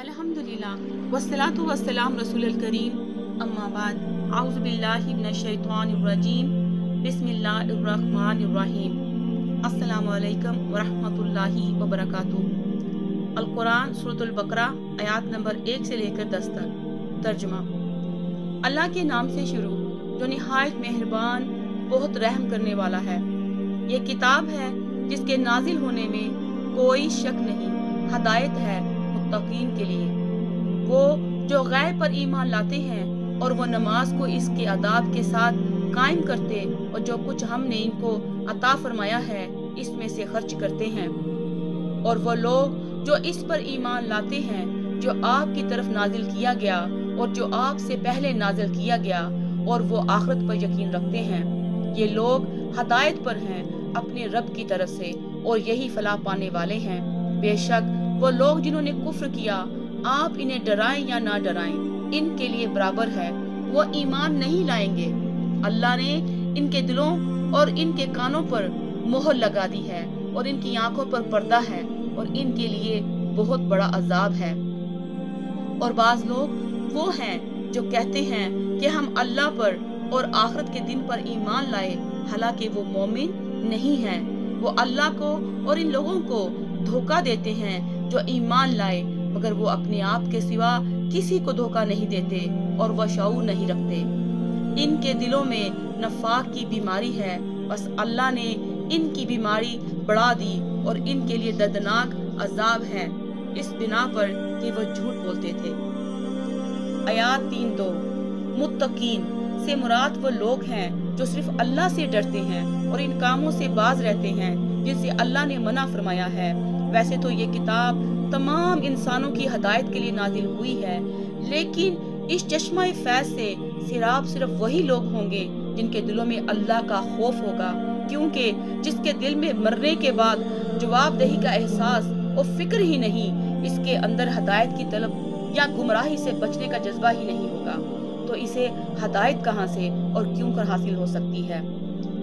الحمدللہ، والصلاة والسلام رسول الکریم. اما بعد، اعوذ باللہ من الشیطان الرجیم، بسم اللہ الرحمن الرحیم. السلام علیکم ورحمۃ اللہ وبرکاتہ. القرآن، سورة البقرہ، آیات نمبر ایک سے لے کر دس تک. ترجمہ اللہ کے نام سے شروع، جو نہایت مہربان، بہت رحم کرنے والا ہے. یہ کتاب ہے جس کے نازل ہونے میں کوئی شک نہیں، ہدایت ہے. متقین کے لیے۔ وہ جو غیب پر ایمان لاتے ہیں اور وہ نماز کو اس کے عداب کے ساتھ قائم کرتے اور جو کچھ ہم نے ان کو عطا فرمایا ہے، اس میں سے خرچ کرتے ہیں۔ اور وہ لوگ جو اس پر ایمان لاتے ہیں، جو آپ کی طرف نازل کیا گیا اور جو آپ سے پہلے نازل کیا گیا اور وہ آخرت پر یقین رکھتے ہیں۔ یہ لوگ ہدایت پر ہیں اپنے رب کی طرف سے اور یہی فلاح پانے والے ہیں۔ بے شک وہ لوگ جنہوں نے کفر کیا، آپ انہیں ڈرائیں یا نہ ڈرائیں، ان کے لیے برابر ہے، وہ ایمان نہیں لائیں گے۔ اللہ نے ان کے دلوں اور ان کے کانوں پر مہر لگا دی ہے اور ان کی آنکھوں پر پردہ ہے اور ان کے لیے بہت بڑا عذاب ہے۔ اور بعض لوگ وہ ہیں جو کہتے ہیں کہ ہم اللہ پر اور آخرت کے دن پر ایمان لائے، حالانکہ وہ مومن نہیں ہیں۔ وہ اللہ کو اور ان لوگوں کو دھوکہ دیتے ہیں جو ایمان لائے، مگر وہ اپنے آپ کے سوا کسی کو دھوکہ نہیں دیتے اور وہ شعور نہیں رکھتے۔ ان کے دلوں میں نفاق کی بیماری ہے، بس اللہ نے ان کی بیماری بڑھا دی اور ان کے لیے دردناک عذاب ہے۔ اس بنا پر کہ وہ جھوٹ بولتے تھے۔ آیات تین دو۔ متقین، سے مراد وہ لوگ ہیں جو صرف اللہ سے ڈرتے ہیں اور ان کاموں سے باز رہتے ہیں، جن سے اللہ نے منع فرمایا ہے۔ ویسے تو یہ کتاب تمام انسانوں کی ہدایت کے لیے نازل ہوئی ہے، لیکن اس چشمہ فیض سے سراب صرف وہی لوگ ہوں گے جن کے دلوں میں اللہ کا خوف ہوگا، کیونکہ جس کے دل میں مرنے کے بعد جواب دہی کا احساس اور فکر ہی نہیں، اس کے اندر ہدایت کی طلب یا گمراہی سے بچنے کا جذبہ ہی نہیں ہوگا۔ تو اسے ہدایت کہاں سے اور کیوں کر حاصل ہو سکتی ہے؟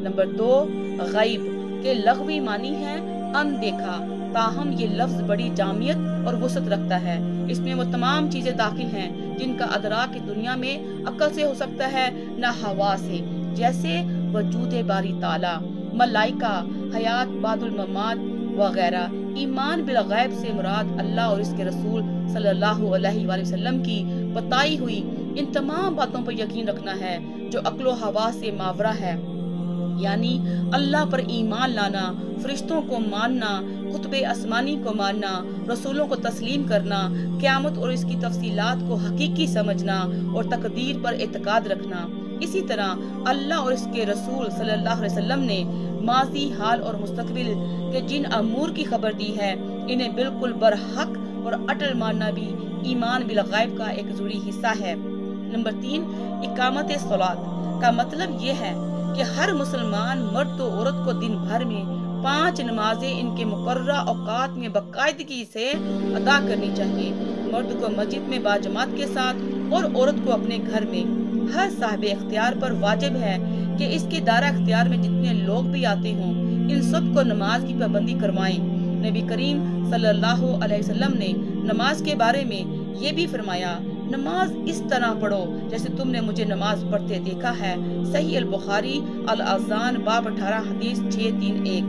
نمبر دو، غیب کے لغوی معنی ہے اندیکھا تاہم یہ لفظ بڑی جامعت اور وسط رکھتا ہے۔ اس میں وہ تمام چیزیں داخل ہیں جن کا ادراک دنیا میں عقل سے ہو سکتا ہے، نہ ہوا سے۔ جیسے وجود باری تعالی، ملائکہ، حیات، بعد الممات وغیرہ۔ ایمان بالغیب سے مراد اللہ اور اس کے رسول صلی اللہ علیہ وآلہ وسلم کی بتائی ہوئی ان تمام باتوں پر یقین رکھنا ہے جو عقل و ہوا سے ماورہ ہے۔ یعنی اللہ پر ایمان لانا، فرشتوں کو ماننا خطب اسمانی کو ماننا، رسولوں کو تسلیم کرنا، قیامت اور اس کی تفصیلات کو حقیقی سمجھنا اور تقدیر پر اعتقاد رکھنا۔ اسی طرح اللہ اور اس کے رسول صلی اللہ علیہ وسلم نے ماضی، حال اور مستقبل کے جن امور کی خبر دی ہے، انہیں بالکل برحق اور اٹل ماننا بھی، ایمان بالغیب کا ایک ضروری حصہ ہے۔ نمبر تین، اقامت صلات کا مطلب یہ ہے کہ ہر مسلمان مرد و عورت کو دن بھر میں پانچ نمازیں ان کے مقررہ اوقات میں باقاعدگی سے ادا کرنی چاہیے۔ مرد کو مسجد میں باجماعت کے ساتھ اور عورت کو اپنے گھر میں۔ ہر صاحب اختیار پر واجب ہے کہ اس کے دارہ اختیار میں جتنے لوگ بھی آتے ہوں، ان سب کو نماز کی پابندی کروائیں۔ نبی کریم صلی اللہ علیہ وسلم نے نماز کے بارے میں یہ بھی فرمایا نماز اس طرح پڑھو جیسے تم نے مجھے نماز پڑھتے دیکھا ہے۔ صحیح البخاری، الاذان، باب اٹھارہ، حدیث چھ، تین، ایک۔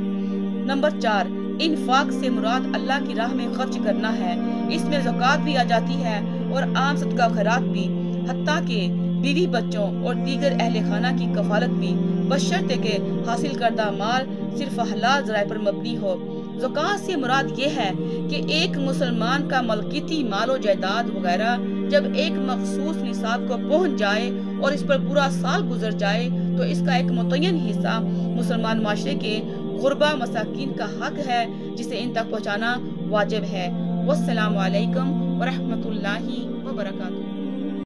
نمبر چار، انفاق سے مراد اللہ کی راہ میں خرچ کرنا ہے۔ اس میں زکوٰۃ بھی آ جاتی ہے اور عام صدقہ خیرات بھی، حتیٰ کہ بیوی بچوں اور دیگر اہل خانہ کی کفالت بھی۔ بشرط کے حاصل کردہ مال صرف حلال ذرائع پر مبنی ہو۔ زکوٰۃ سے مراد یہ ہے کہ ایک مسلمان کا ملکیتی مال و جائیداد وغیرہ جب ایک مخصوص نصاب کو پہنچ جائے اور اس پر پورا سال گزر جائے تو اس کا ایک متعین حصہ مسلمان معاشرے کے غربہ مساکین کا حق ہے جسے ان تک پہنچانا واجب ہے۔ والسلام علیکم ورحمۃ اللہ وبرکاتہ۔